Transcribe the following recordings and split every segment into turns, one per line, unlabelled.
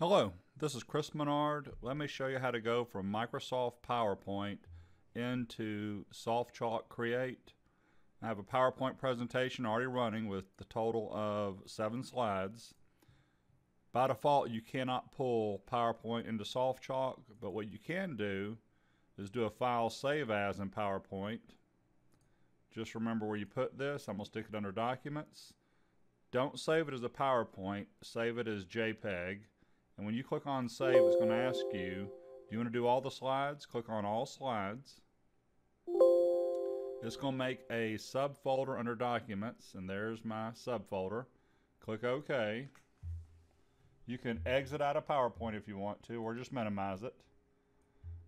Hello, this is Chris Menard. Let me show you how to go from Microsoft PowerPoint into SoftChalk Create. I have a PowerPoint presentation already running with the total of seven slides. By default, you cannot pull PowerPoint into SoftChalk, but what you can do is do a file save as in PowerPoint. Just remember where you put this. I'm going to stick it under Documents. Don't save it as a PowerPoint, save it as JPEG. And when you click on save, it's going to ask you, do you want to do all the slides? Click on all slides. It's going to make a subfolder under documents, and there's my subfolder. Click OK. You can exit out of PowerPoint if you want to, or just minimize it.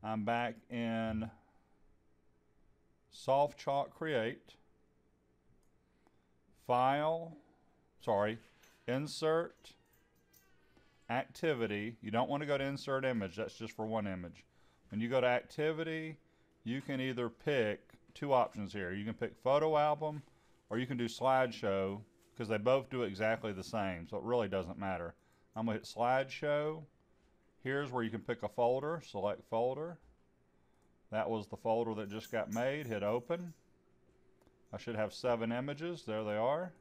I'm back in SoftChalk Create. File, sorry, Insert, activity, you don't want to go to insert image, that's just for one image. When you go to activity, you can either pick two options here. You can pick photo album or you can do slideshow because they both do exactly the same, so it really doesn't matter. I'm to hit slideshow. Here's where you can pick a folder, select folder. That was the folder that just got made, hit open. I should have seven images, there they are.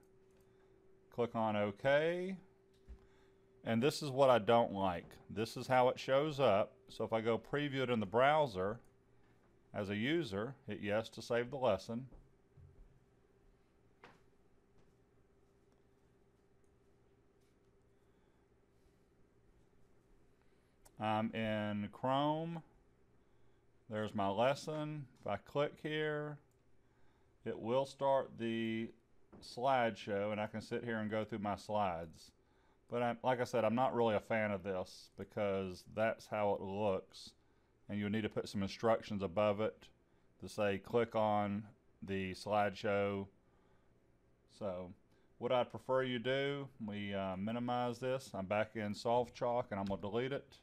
Click on OK. And this is what I don't like. This is how it shows up. So if I go preview it in the browser as a user, hit yes to save the lesson. I'm in Chrome. There's my lesson. If I click here, it will start the slideshow and I can sit here and go through my slides. But I'm, like I said, I'm not really a fan of this because that's how it looks. And you'll need to put some instructions above it to say click on the slideshow. So what I'd prefer you do, we uh, minimize this. I'm back in SoftChalk and I'm going to delete it.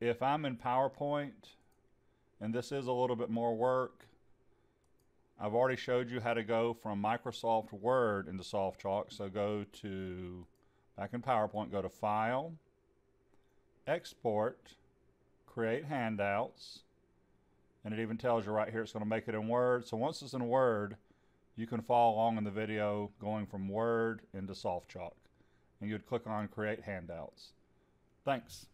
If I'm in PowerPoint, and this is a little bit more work, I've already showed you how to go from Microsoft Word into SoftChalk. So go to, back in PowerPoint, go to File, Export, Create Handouts, and it even tells you right here it's going to make it in Word. So once it's in Word, you can follow along in the video going from Word into SoftChalk. And you'd click on Create Handouts. Thanks.